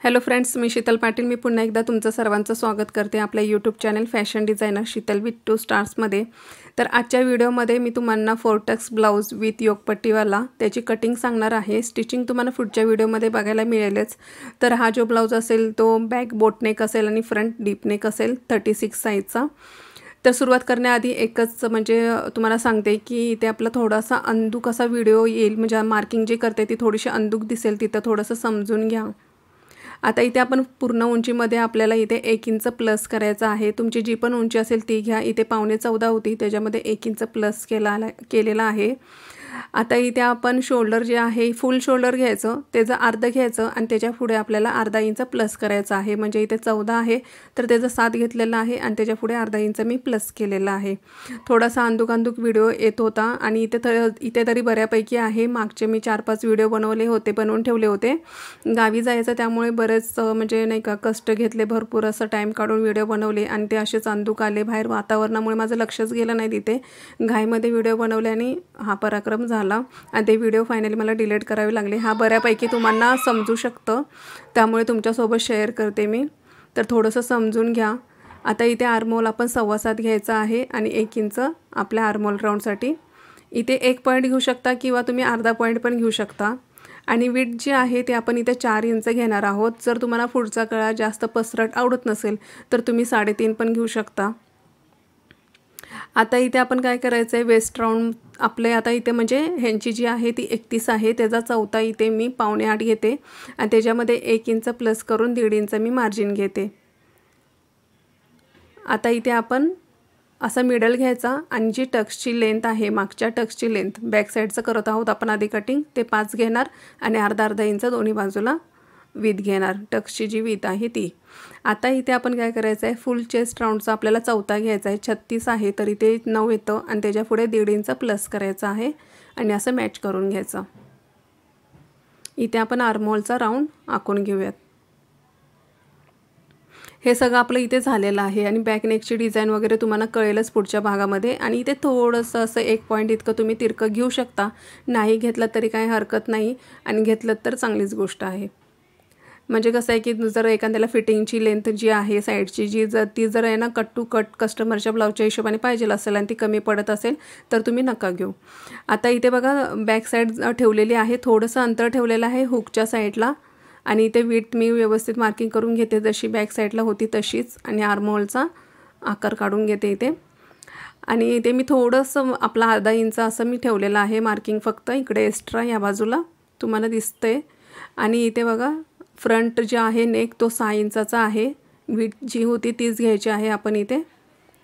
Hello friends मी शीतल पाटील. मी पुन्हा एकदा तुमचं सर्वांचं स्वागत करते आपल्या YouTube channel fashion designer Sheetal with two स्टार्समध्ये तर आजच्या व्हिडिओमध्ये मी तुम्हाला फोरटक्स ब्लाऊज विथ योगपट्टीवाला त्याची कटिंग सांगणार आहे. स्टिचिंग तुम्हाला पुढच्या व्हिडिओमध्ये बघायला मिळेलच. तर हा जो ब्लाऊज असेल तो बॅक बोटनेक असेल आणि फ्रंट डीपनेक असेल थर्टी सिक्स साईजचा तर सुरुवात करण्याआधी एकच म्हणजे तुम्हाला सांगते की इथे आपला थोडासा अंदूक असा व्हिडिओ येईल. म्हणजे मार्किंग जे करते ती थोडीशी अंदूक दिसेल तिथं थोडंसं समजून घ्या. आता इथे आपण पूर्ण उंचीमध्ये आपल्याला इथे एक इंच प्लस करायचं आहे. तुमची जी पण उंची असेल ती घ्या. इथे पावणे चौदा होती. त्याच्यामध्ये एक इंच प्लस केला केलेला आहे. आता इथे आपण शोल्डर जे आहे फुल शोल्डर घ्यायचं त्याचं अर्ध घ्यायचं आणि त्याच्या पुढे आपल्याला अर्धा इंच प्लस करायचं आहे. म्हणजे इथे चौदा आहे तर त्याचं सात घेतलेलं आहे आणि त्याच्या पुढे अर्धा इंच मी प्लस केलेला आहे. थोडासा अंदुक अंदुक व्हिडिओ येत होता आणि इथे तर इथे तरी बऱ्यापैकी आहे. मागचे मी चार पाच व्हिडिओ बनवले होते बनवून ठेवले होते. गावी जायचं त्यामुळे बरेच म्हणजे नाही का कष्ट घेतले भरपूर असं टाईम काढून व्हिडिओ बनवले आणि ते असेच अंदूक आले. बाहेर वातावरणामुळे माझं लक्षच गेलं नाही तिथे. घाईमध्ये व्हिडिओ बनवले आणि हा पराक्रम झाला आणि ते व्हिडिओ फायनली मला डिलीट करावे लागले. हा बऱ्यापैकी तुम्हाला समजू शकतं. त्यामुळे तुमच्यासोबत शेअर करते मी. तर थोडंसं समजून घ्या. आता इथे आरमोल आपण सव्वा सात घ्यायचा आहे आणि एक इंच आपल्या आरमोल राऊंडसाठी इथे एक पॉईंट घेऊ शकता किंवा तुम्ही अर्धा पॉईंट पण घेऊ शकता. आणि वीट जी आहे ते आपण इथे चार इंच घेणार आहोत. जर तुम्हाला पुढचा कळा जास्त पसरट आवडत नसेल तर तुम्ही साडेतीन पण घेऊ शकता. आता इथे आपण काय करायचं आहे वेस्ट राऊंड आपले आता इथे म्हणजे ह्यांची जी आहे ती एकतीस आहे. त्याचा चौथा इथे मी पावणे आठ घेते. आणि त्याच्यामध्ये एक इंच प्लस करून दीड इंच मी मार्जिन घेते. आता इथे आपण असा मिडल घ्यायचा आणि जी टक्सची लेंथ आहे मागच्या टक्सची लेंथ बॅक साईडचं करत आहोत आपण आधी कटिंग ते पाच घेणार आणि अर्धा अर्धा इंच दोन्ही बाजूला वीत घेणार टक्सची जी वीत आहे ती. आता इथे आपण काय करायचं आहे फुल चेस्ट राऊंडचा आपल्याला चौथा घ्यायचा आहे छत्तीस आहे तरी ते नऊ येतं आणि त्याच्या पुढे दीड इंच प्लस करायचं आहे आणि असं मॅच करून घ्यायचं. इथे आपण आर्मोलचा राऊंड आखून घेऊयात. हे सगळं आपलं इथे झालेलं आहे आणि बॅकनेकची डिझाईन वगैरे तुम्हाला कळेलच पुढच्या भागामध्ये आणि इथे थोडंसं असं एक पॉईंट इतकं तुम्ही तिरकं घेऊ शकता. नाही घेतलं तरी काही हरकत नाही आणि घेतलं तर चांगलीच गोष्ट आहे. म्हणजे कसं आहे की जर एखाद्याला फिटिंगची लेंथ जी आहे साईडची जी जर ती जर आहे ना कट टू कट कस्टमरच्या ब्लाऊजच्या हिशोबाने पाहिजे असेल आणि ती कमी पडत असेल तर तुम्ही नका घेऊ. आता इथे बघा बॅक साईड ठेवलेली आहे थोडंसं अंतर ठेवलेलं आहे हुकच्या साईडला आणि इथे विट मी व्यवस्थित मार्किंग करून घेते जशी बॅक साईडला होती तशीच आणि आर्मोलचा आकार काढून घेते इथे. आणि इथे मी थोडंसं आपला अर्धा इंच असं मी ठेवलेलं आहे मार्किंग फक्त इकडे एक्स्ट्रा या बाजूला. तुम्हाला दिसतंय. आणि इथे बघा फ्रंट जे आहे नेक तो सहा इंचाचा आहे. वीट जी होती तीच घ्यायची आहे आपण इथे.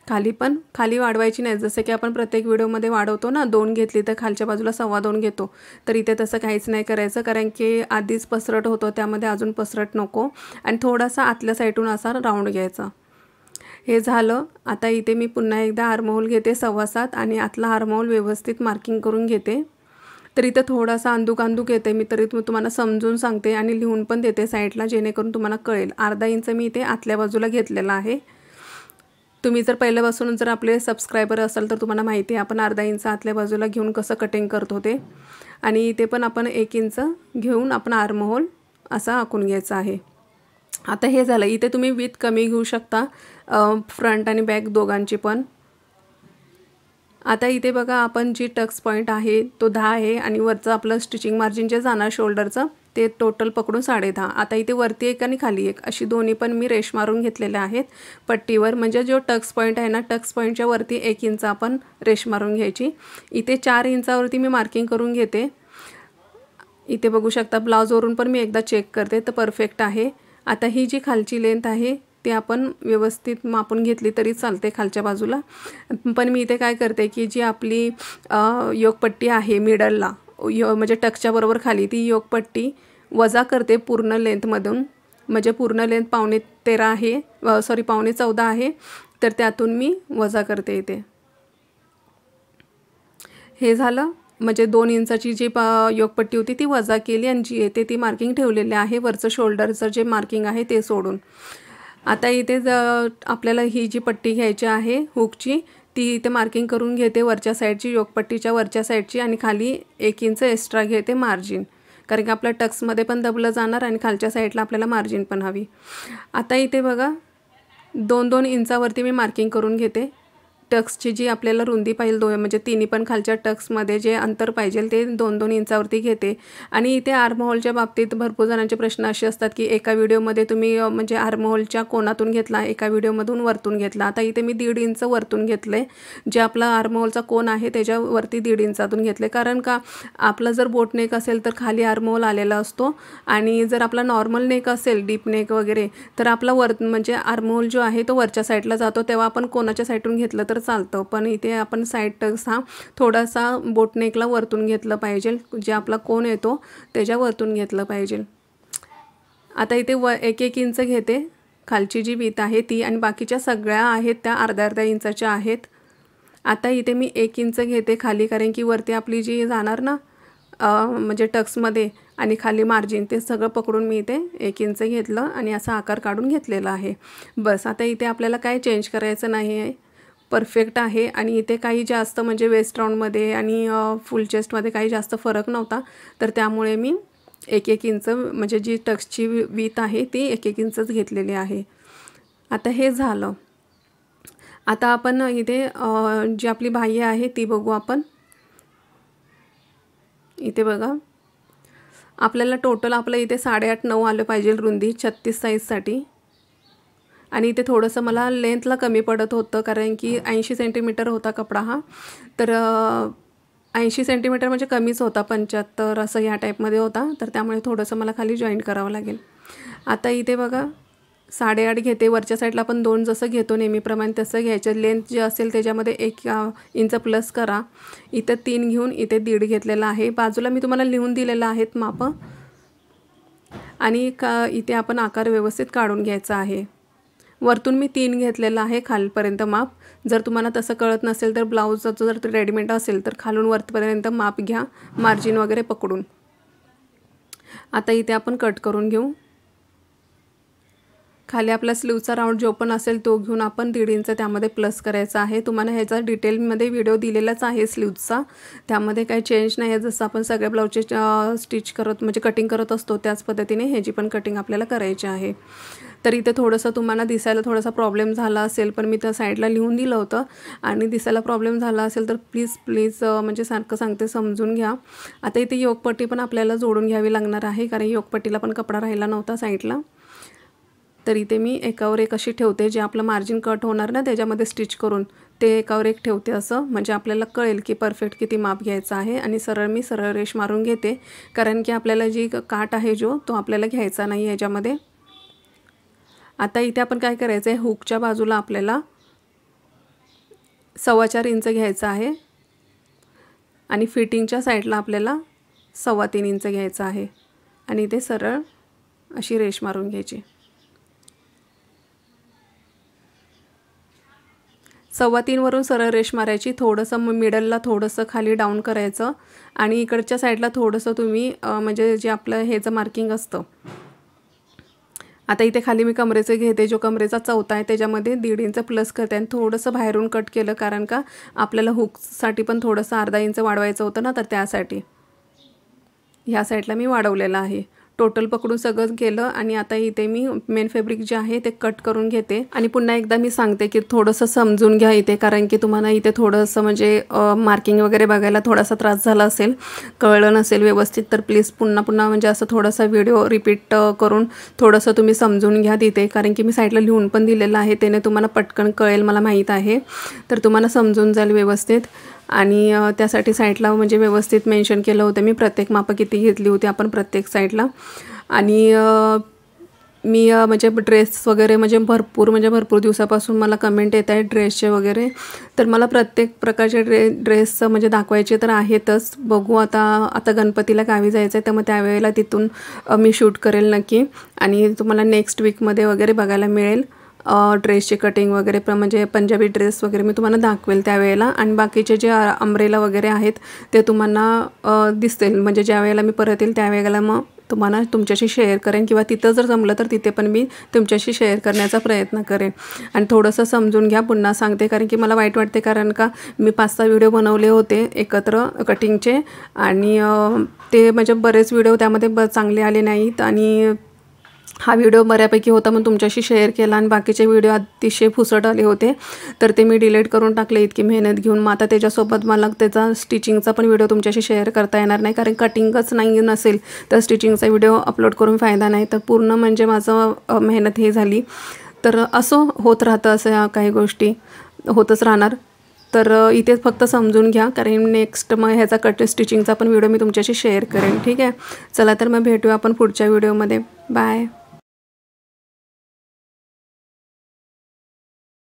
खाली पण खाली वाढवायची नाही. जसं की आपण प्रत्येक व्हिडिओमध्ये वाढवतो ना दोन घेतली तर खालच्या बाजूला सव्वा दोन घेतो. तर इथे तसं काहीच नाही करायचं कारण की आधीच पसरट होतो त्यामध्ये अजून पसरट नको. आणि थोडासा आतल्या साईडून असा राऊंड घ्यायचा. हे झालं. आता इथे मी पुन्हा एकदा हार्मोल घेते सव्वा सात आणि आतला हार्मोल व्यवस्थित मार्किंग करून घेते. तर इथं थोडासा अंदूक अंदूक येते. मी तरी तुम्हाला समजून सांगते आणि लिहून पण देते साईडला जेणेकरून तुम्हाला कळेल. अर्धा इंच मी इथे आतल्या बाजूला घेतलेला आहे. तुम्ही जर पहिल्यापासून जर आपले सबस्क्रायबर असाल तर तुम्हाला माहिती आहे आपण अर्धा इंच आतल्या बाजूला घेऊन कसं कटिंग करत होते. आणि इथे पण आपण एक इंच घेऊन आपण आर्महोल असा आखून घ्यायचा आहे. आता हे झालं. इथे तुम्ही विथ कमी घेऊ शकता फ्रंट आणि बॅक दोघांची पण. आता इथे बघा आपण जी टक्स पॉईंट आहे तो दहा आहे आणि वरचं आपलं स्टिचिंग मार्जिन जे जाणार शोल्डरचं ते टोटल पकडून साडे दहा आता इथे वरती एक आणि खाली एक अशी दोन्ही पण मी रेश मारून घेतलेल्या आहेत पट्टीवर. म्हणजे जो टक्स पॉईंट आहे ना टक्स पॉईंटच्या वरती एक इंच आपण रेश मारून घ्यायची. इथे चार इंचावरती मी मार्किंग करून घेते. इथे बघू शकता ब्लाऊजवरून पण मी एकदा चेक करते तर परफेक्ट आहे. आता ही जी खालची लेंथ आहे ते आपण व्यवस्थित मापून घेतली तरी चालते खालच्या बाजूला. पण मी इथे काय करते की जी आपली योगपट्टी आहे मिडलला यो म्हणजे टक्सच्या बरोबर खाली ती योगपट्टी वजा करते पूर्ण लेंथमधून म्हणजे पूर्ण लेंथ पावणे तेरा आहे सॉरी पावणे चौदा आहे. तर त्यातून मी वजा करते इथे. हे झालं. म्हणजे दोन इंचाची जी प योगपट्टी होती ती वजा केली आणि जी येते ती मार्किंग ठेवलेली आहे. वरचं शोल्डरचं जे मार्किंग आहे ते सोडून. आता इथे ज आपल्याला ही जी पट्टी घ्यायची आहे हुकची ती इथे मार्किंग करून घेते वरच्या साईडची योगपट्टीच्या वरच्या साईडची आणि खाली एक इंच एक्स्ट्रा घेते मार्जिन कारण की आपल्या टक्समध्ये पण दबलं जाणार आणि खालच्या साईडला आपल्याला मार्जिन पण हवी. आता इथे बघा दोन दोन इंचावरती मी मार्किंग करून घेते. टक्सची जी आपल्याला रुंदी पाहिजे दो म्हणजे तिन्ही पण खालच्या टक्समध्ये जे अंतर पाहिजे ते दोन दोन इंचावरती घेते. आणि इथे आर्महोलच्या बाबतीत भरपूर जणांचे प्रश्न असे असतात की एका व्हिडिओमध्ये तुम्ही म्हणजे आर्महोलच्या कोणातून घेतला एका व्हिडिओमधून वरतून घेतला. आता इथे मी दीड इंच वरतून घेतलं आहे जे आपला आर्महोलचा कोण आहे त्याच्यावरती दीड इंचातून घेतले. कारण का आपला जर बोट नेक असेल तर खाली आर्महोल आलेला असतो. आणि जर आपला नॉर्मल नेक असेल डीप नेक वगैरे तर आपला वर म्हणजे आर्महोल जो आहे तो वरच्या साईडला जातो. तेव्हा आपण कोणाच्या साईडून घेतलं तर चालतं. पण इथे आपण साईड टक्स हा थोडासा बोटनेकला वरतून घेतलं पाहिजे. जे आपला कोण येतो त्याच्या वरतून घेतलं पाहिजे. आता इथे व एक एक इंच घेते. खालची जी वीत आहे ती आणि बाकीच्या सगळ्या आहेत त्या अर्ध्या अर्ध्या इंचाच्या आहेत. आता इथे मी एक इंच घेते खाली कारण की वरती आपली जी जाणार ना म्हणजे टक्समध्ये आणि खाली मार्जिन ते सगळं पकडून मी इथे एक इंच घेतलं आणि असा आकार काढून घेतलेला आहे. बस आता इथे आपल्याला काय चेंज करायचं नाही आहे परफेक्ट आहे आणि इथे काही जास्त म्हणजे वेस्ट राऊंडमध्ये आणि फुल चेस्टमध्ये काही जास्त फरक नव्हता. तर त्यामुळे मी एक एक इंच म्हणजे जी टक्सची वीत आहे ती एक एक इंचच घेतलेली आहे. आता हे झालं. आता आपण इथे जी आपली बाह्य आहे ती बघू आपण. इथे बघा. आपल्याला टोटल आपलं इथे साडेआठ नऊ आलं पाहिजे रुंदी छत्तीस साईजसाठी आणि इथे थोडंसं मला लेंथला कमी पडत होतं कारण की ऐंशी सेंटीमीटर होता कपडा हा. तर ऐंशी सेंटीमीटर म्हणजे कमीच होता पंच्याहत्तर असं ह्या टाईपमध्ये होता. तर त्यामुळे थोडंसं मला खाली जॉईंट करावं लागेल. आता इथे बघा साडेआठ घेते. वरच्या साईडला आपण दोन जसं घेतो नेहमीप्रमाणे तसं घ्यायचं. लेंथ जे असेल त्याच्यामध्ये एक इंच प्लस करा. इथं तीन घेऊन इथे दीड घेतलेला आहे. बाजूला मी तुम्हाला लिहून दिलेलं आहेत मापं. आणि का इथे आपण आकार व्यवस्थित काढून घ्यायचा आहे. वरतून मी तीन घेतलेलं आहे खालपर्यंत माप. जर तुम्हाला तसं कळत नसेल तर ब्लाऊजचं जर रेडीमेड असेल तर खालून वरपर्यंत माप घ्या मार्जिन वगैरे पकडून. आता इथे आपण कट करून घेऊ. खाली आपला स्लीवचा राऊंड जो पण असेल तो घेऊन आपण दीड इंच त्यामध्ये प्लस करायचा आहे. तुम्हाला ह्याचा डिटेलमध्ये व्हिडिओ दिलेलाच आहे स्लीवचा त्यामध्ये काही चेंज नाही आहे. जसं आपण सगळ्या ब्लाऊजचे स्टिच करत म्हणजे कटिंग करत असतो त्याच पद्धतीने ह्याची पण कटिंग आपल्याला करायची आहे. तर इथे थोडंसं तुम्हाला दिसायला थोडासा प्रॉब्लेम झाला असेल पण मी त्या साईडला लिहून दिलं होतं. आणि दिसायला प्रॉब्लेम झाला असेल तर प्लीज प्लीज म्हणजे सारखं सांगते समजून घ्या. आता इथे योगपट्टी पण आपल्याला जोडून घ्यावी लागणार आहे कारण योगपट्टीला पण कपडा राहिला नव्हता साईडला तर इथे मी एकावर एक अशी ठेवते जे आपलं मार्जिन कट होणार ना त्याच्यामध्ये स्टिच करून ते एकावर एक ठेवते असं. म्हणजे आपल्याला कळेल की परफेक्ट किती माप घ्यायचं आहे. आणि सरळ मी सरळ रेश मारून घेते कारण की आपल्याला जी काट आहे जो तो आपल्याला घ्यायचा नाही याच्यामध्ये. आता इथे आपण काय करायचं आहे? हुकच्या बाजूला आपल्याला सव्वा चार इंच घ्यायचं आहे. आणि फिटिंगच्या साईडला आपल्याला सव्वा तीन इंच घ्यायचं आहे. आणि ते सरळ अशी रेश मारून घ्यायची. सव्वा तीनवरून सरळ रेश मारायची. थोडंसं मिडलला थोडंसं खाली डाऊन करायचं. आणि इकडच्या साईडला थोडंसं तुम्ही म्हणजे जे आपलं हे मार्किंग असतं आता इथे खाली मी कमरेचे घेते जो कमरेचा चौथा आहे त्याच्यामध्ये दीड इंच प्लस करते आणि थोडंसं बाहेरून कट केलं कारण का आपल्याला हुकसाठी पण थोडंसं अर्धा इंच वाढवायचं होतं ना तर त्यासाठी. ह्या साईडला मी वाढवलेलं आहे. टोटल पकडून सगळं केलं आणि आता इथे मी मेन फॅब्रिक जे आहे ते कट करून घेते. आणि पुन्हा एकदा मी सांगते की थोडंसं समजून घ्या इथे कारण की तुम्हाला इथे थोडंसं म्हणजे मार्किंग वगैरे बघायला थोडासा त्रास झाला असेल कळलं नसेल व्यवस्थित तर प्लीज पुन्हा पुन्हा म्हणजे असं थोडासा व्हिडिओ रिपीट करून थोडंसं तुम्ही समजून घ्या तिथे. कारण की मी साईडला लिहून पण दिलेलं आहे त्याने तुम्हाला पटकन कळेल मला माहीत आहे. तर तुम्हाला समजून जाईल व्यवस्थित. आणि त्यासाठी साईडला म्हणजे व्यवस्थित मेन्शन केलं होतं. मी प्रत्येक मापं किती घेतली होती आपण प्रत्येक साईडला आणि मी म्हणजे ड्रेस वगैरे म्हणजे भरपूर म्हणजे भरपूर दिवसापासून मला कमेंट येत आहे ड्रेसचे वगैरे. तर मला प्रत्येक प्रकारचे ड्रे ड्रेस म्हणजे दाखवायचे तर आहेतच. बघू आता आता गणपतीला गावी जायचं आहे तर मग त्यावेळेला तिथून मी शूट करेल नक्की. आणि तुम्हाला नेक्स्ट वीकमध्ये वगैरे बघायला मिळेल. ड्रेसची कटिंग वगैरे प्र म्हणजे पंजाबी ड्रेस वगैरे मी तुम्हाला दाखवेल त्यावेळेला. आणि बाकीचे जे अमरेला वगैरे आहेत ते तुम्हाला दिसतील म्हणजे ज्या वेळेला मी परत येईल त्यावेळेला मग तुम्हाला तुमच्याशी शेअर करेन. किंवा तिथं जर जमलं तर तिथे पण मी तुमच्याशी शेअर करण्याचा प्रयत्न करेन. आणि थोडंसं समजून घ्या पुन्हा सांगते. कारण की मला वाईट वाटते कारण का मी पाच सहा व्हिडिओ बनवले होते एकत्र कटिंगचे आणि ते म्हणजे बरेच व्हिडिओ त्यामध्ये ब चांगले आले नाहीत. आणि हा व्हिडिओ बऱ्यापैकी होता मग तुमच्याशी शेअर केला आणि बाकीचे व्हिडिओ अतिशय फुसट आले होते. तर ते मी डिलीट करून टाकले इतकी मेहनत घेऊन. मग आता त्याच्यासोबत मला त्याचा स्टिचिंगचा पण व्हिडिओ तुमच्याशी शेअर करता येणार नाही कारण कटिंगच नाही नसेल तर स्टिचिंगचा व्हिडिओ अपलोड करून फायदा नाही. तर पूर्ण म्हणजे माझं मेहनत हे झाली. तर असं होत राहतं असं काही गोष्टी होतच राहणार. तर इथे फक्त समजून घ्या. कारण नेक्स्ट मग ह्याचा कट स्टिचिंगचा पण व्हिडिओ मी तुमच्याशी शेअर करेन. ठीक आहे? चला तर मग भेटूया आपण पुढच्या व्हिडिओमध्ये बाय